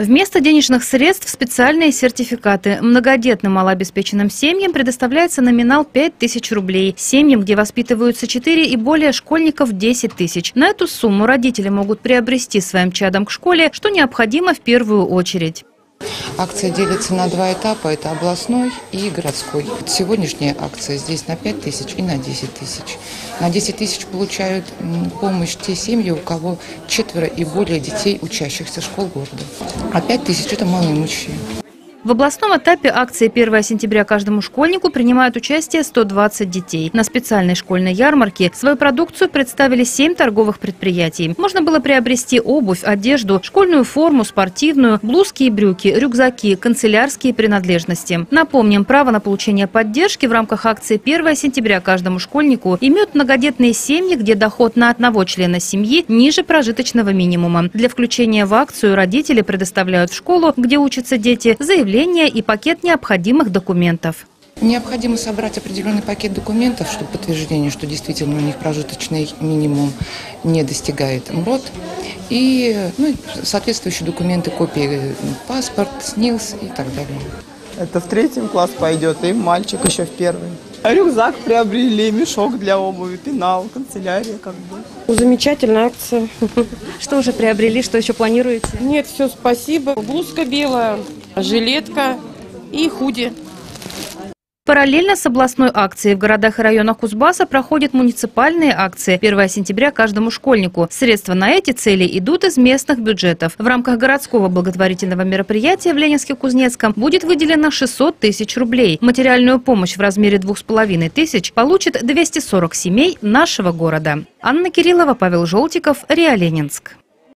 Вместо денежных средств специальные сертификаты. Многодетным малообеспеченным семьям предоставляется номинал 5 тысяч рублей. Семьям, где воспитываются 4 и более школьников 10 тысяч. На эту сумму родители могут приобрести своим чадом к школе, что необходимо в первую очередь. Акция делится на два этапа, это областной и городской. Сегодняшняя акция здесь на 5 тысяч и на 10 тысяч. На 10 тысяч получают помощь те семьи, у кого четверо и более детей, учащихся школ города. А 5 тысяч – это малоимущие. В областном этапе акции 1 сентября каждому школьнику принимают участие 120 детей. На специальной школьной ярмарке свою продукцию представили 7 торговых предприятий. Можно было приобрести обувь, одежду, школьную форму, спортивную, блузки и брюки, рюкзаки, канцелярские принадлежности. Напомним, право на получение поддержки в рамках акции 1 сентября каждому школьнику имеют многодетные семьи, где доход на одного члена семьи ниже прожиточного минимума. Для включения в акцию родители предоставляют в школу, где учатся дети, заявление заявление и пакет необходимых документов. Необходимо собрать определенный пакет документов, чтобы подтверждение, что действительно у них прожиточный минимум не достигает МРОД. И ну, соответствующие документы, копии паспорт, СНИЛС и так далее. Это в третьем класс пойдет, и мальчик еще в первый. Рюкзак приобрели, мешок для обуви, пенал, канцелярия как бы. Замечательная акция. Что уже приобрели, что еще планируете? Нет, все, спасибо. Блузка белая, жилетка и худи. Параллельно с областной акцией в городах и районах Кузбасса проходят муниципальные акции 1 сентября каждому школьнику. Средства на эти цели идут из местных бюджетов. В рамках городского благотворительного мероприятия в Ленинске-Кузнецком будет выделено 600 тысяч рублей. Материальную помощь в размере 2,5 тысяч получит 240 семей нашего города. Анна Кириллова, Павел Желтиков, РИА Ленинск.